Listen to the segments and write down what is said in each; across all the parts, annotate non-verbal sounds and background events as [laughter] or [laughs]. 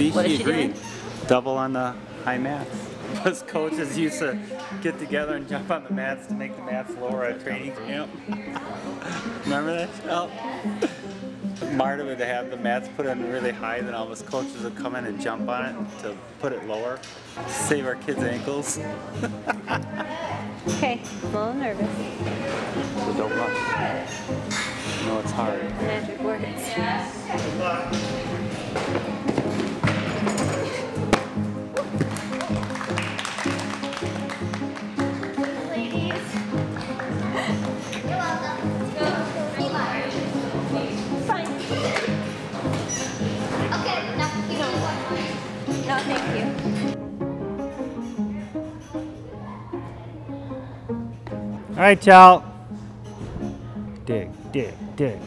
see, What she agreed. doing? Double on the high mats. Us [laughs] coaches used to get together and jump on the mats to make the mats lower at training camp. [laughs] Remember that? Oh. Marta would have the mats put in really high, then all of us coaches would come in and jump on it to put it lower, save our kids' ankles. Okay, I'm a little nervous. So don't rush. No, it's hard. Magic words. Right, y'all. Dig, dig, dig.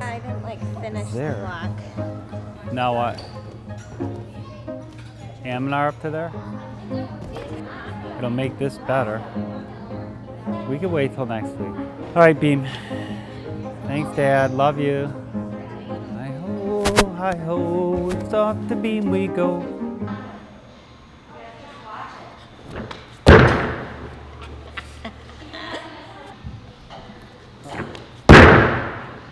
I didn't like finish There. the block. Now what? Amanar up to there? It'll make this better. We can wait till next week. All right, Beam. Thanks, Dad. Love you. Hi ho. It's off to Beam we go.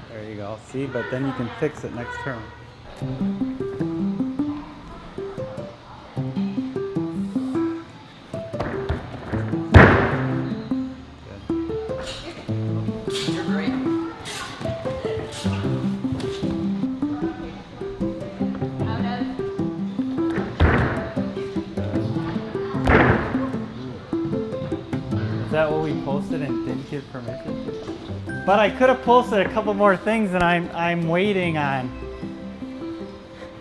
There you go. See, but then you can fix it next term. But I could have posted a couple more things and I'm I'm waiting on.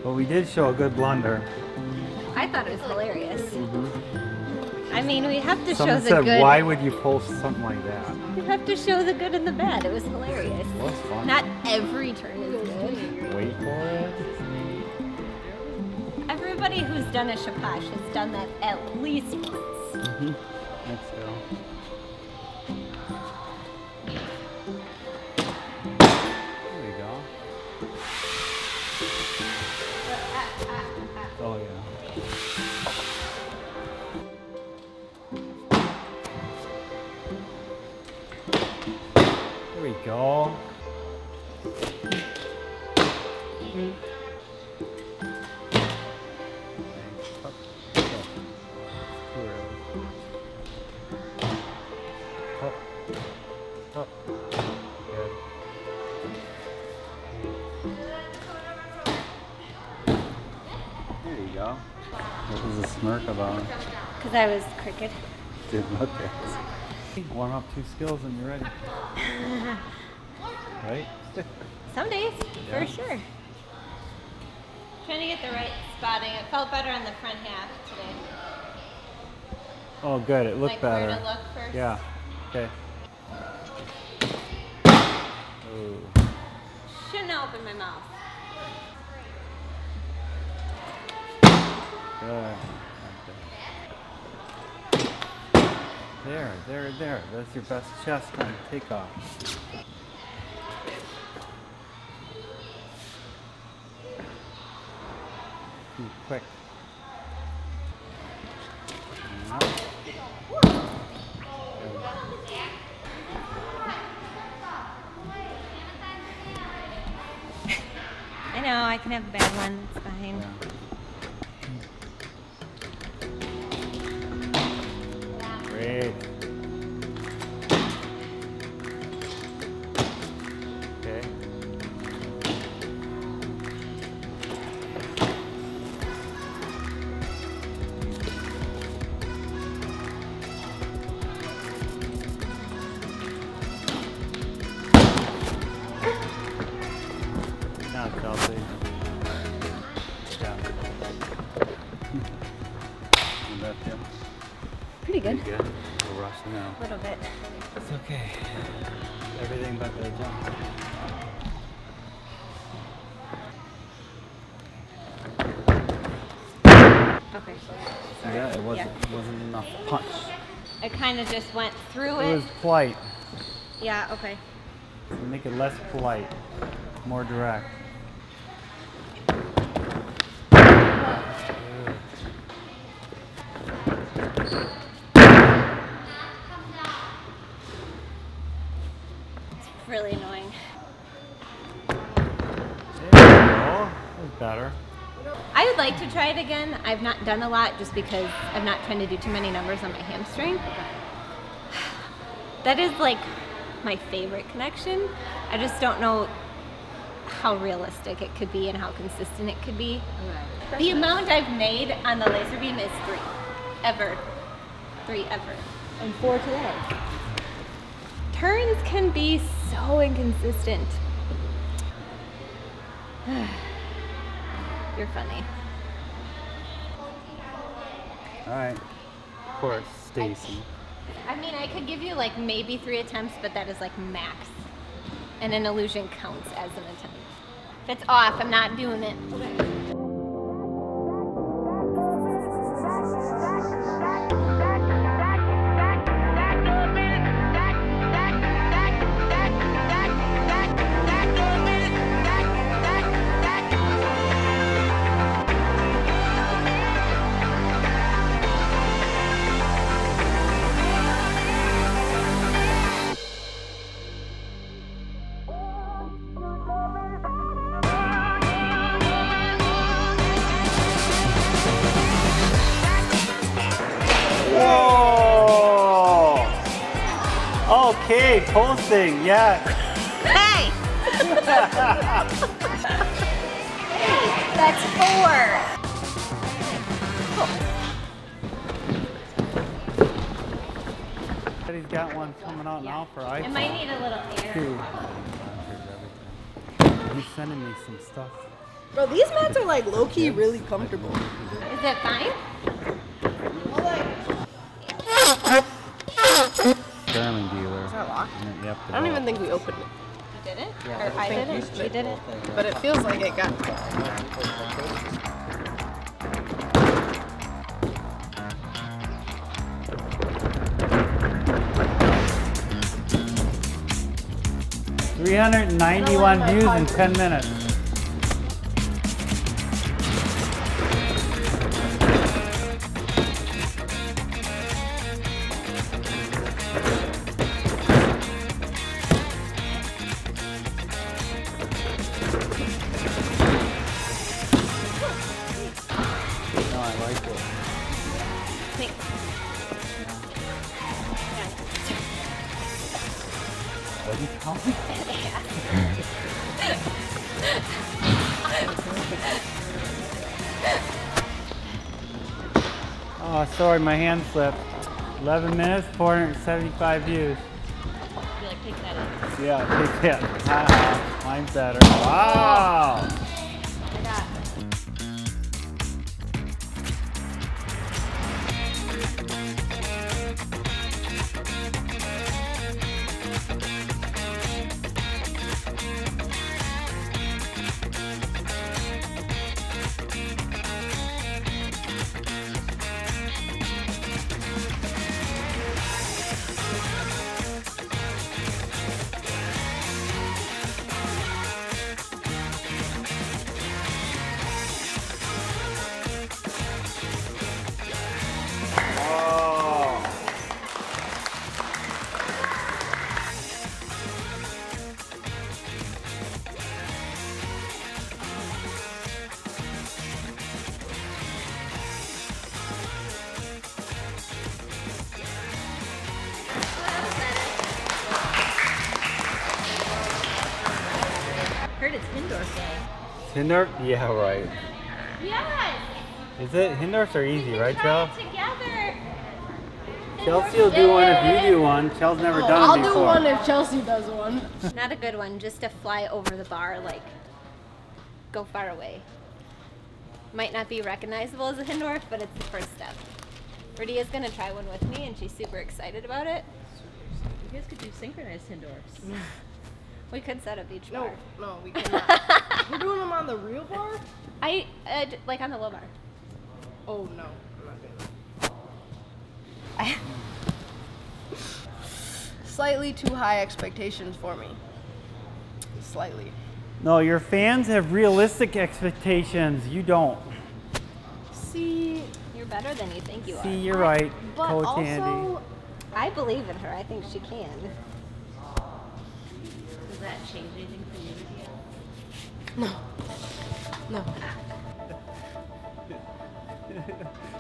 But we did show a good blunder. I thought it was hilarious. Mm-hmm. I mean, we have to Someone show the said, good. why would you post something like that? We have to show the good and the bad. It was hilarious. It was fun. Not every turn is good. Wait for it. Everybody who's done a shapash has done that at least once. Mm-hmm. Let's go. There There you go. What was the smirk about? Because I was crooked. Didn't look it. Warm up two skills and you're ready. [laughs] Right? Some days, Yeah. for sure. Trying to get the right spotting. It felt better on the front half today. Oh, good. It looked like better. where to look first. Yeah. Okay. Shouldn't opened my mouth. Good. There, there, there. That's your best chest on takeoff. Too quick. Yep. I know, I can have a bad one. It's fine. Yeah. Little bit. It's okay. Everything but the jump. Okay. Yeah, it wasn't Yeah. wasn't enough punch. It kind of just went through It it. was polite. Yeah, okay. Make it less polite, more direct. Try it again. I've not done a lot just because I'm not trying to do too many numbers on my hamstring. [sighs] That is like my favorite connection. I just don't know how realistic it could be and how consistent it could be. The amount I've made on the laser beam is three. Ever. Three ever. And four today. Turns can be so inconsistent. [sighs] You're funny. All right. Of course, Stacey. I mean, I could give you like maybe three attempts, but that is like max. And an illusion counts as an attempt. If it's off, I'm not doing it. Okay, posting, yeah. Hey! That's four. But he's got one coming out now for It might need a little air. too. He's sending me some stuff. Bro, these mats are like low key really comfortable. Is it fine? That locked? Yep. I don't even think we opened it, You did it? Yeah, or I I did it? should She did it? but it feels like it got. Three hundred and ninety-one views in ten minutes. What do you call it? Oh, sorry, my hand slipped. 11 minutes, 475 views. You like take that in. Yeah, take that. Ah, mine's better. Wow. Heard it's Hindorff Yeah, right. Yes! Is it? Hindorffs are easy, right, Try Chel? together. Chellsie will do one if you do one. Chel's never oh, done I'll it before. do one if Chellsie does one. [laughs] Not a good one, just to fly over the bar, like go far away. Might not be recognizable as a Hindorff, but it's the first step. Radia's gonna try one with me, and she's super excited about it. You guys could do synchronized Hindorffs. [laughs] We could set up each No, bar. no, we [laughs] cannot. We're doing them on the real bar? I uh, d- like on the low bar. Oh no, I'm not doing that. [laughs] Slightly too high expectations for me. Slightly. No, your fans have realistic expectations. You don't. See, You're better than you think you are. See, you're right, but Coach also, Andy. I believe in her. I think she can. Does that change anything for you? no, no. [laughs]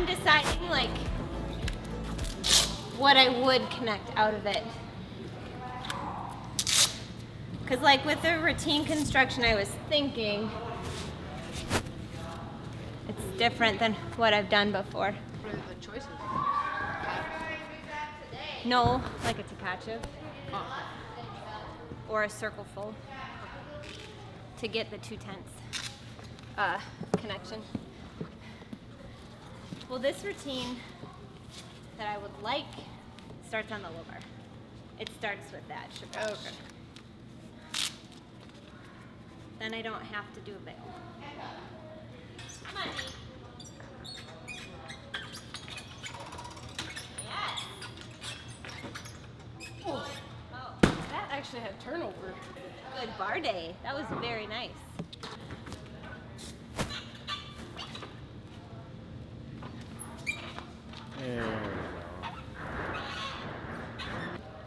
I'm deciding like what I would connect out of it. Cause like with the routine construction I was thinking it's different than what I've done before. What are the choices? No, like a Tkachev Oh. or a circle full to get the two tenths uh, connection. Well, this routine that I would like starts on the lower. bar. It starts with that shabash. Okay. Then I don't have to do a veil. Come on, Nate. Yes. Oh. oh, That actually had turnover. good bar day. That was very nice. There we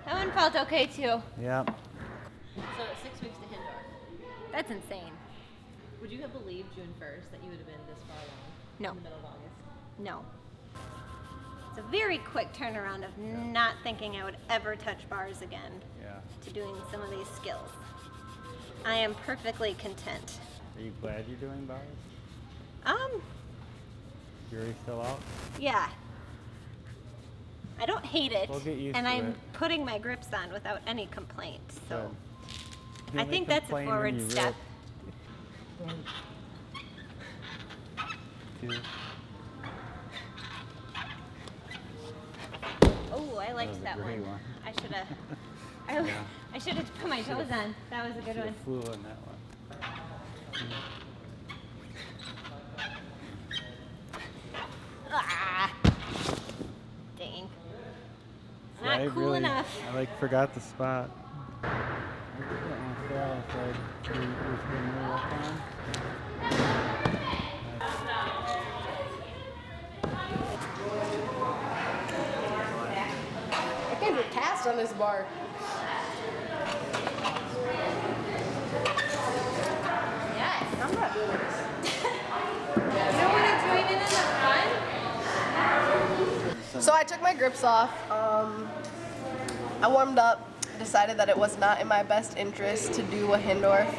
That one felt okay too. Yeah. So it's six weeks to Hindor. That's insane. Would you have believed June 1st that you would have been this far along? No. In the middle of August? No. It's a very quick turnaround of not thinking I would ever touch bars again Yeah. to doing some of these skills. I am perfectly content. Are you glad you're doing bars? Um, Jury's still out? yeah. I don't hate it, We'll get used and to I'm it. putting my grips on without any complaint. So. I think that's a forward step. Two. Oh, I liked a that one. one. I should have. [laughs] I, Yeah. I should have put my toes on. That was a good one. flew in that one. Ah, dang. See, Not I cool really- enough. I like forgot the spot. I did that one fast, like, we- we spin the wheel up on. I can't do cast on this bar. Yes. I'm not doing this. [laughs] You want to join in on the fun? So I took my grips off. Um, I warmed up, decided that it was not in my best interest to do a Hindorff.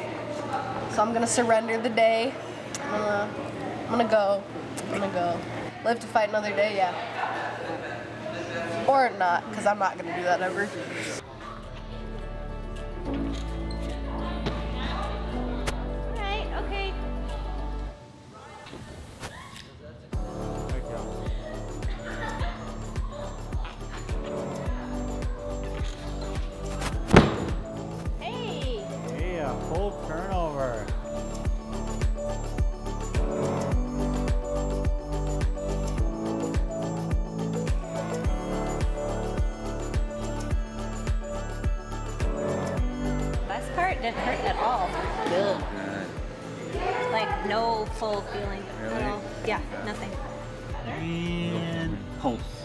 So I'm gonna surrender the day. I'm gonna, I'm gonna go. I'm gonna go. Live to fight another day, yeah. Or not, because I'm not gonna do that ever. Didn't hurt at all. Good. Like no full feeling. Really? No- yeah, nothing. And pulse.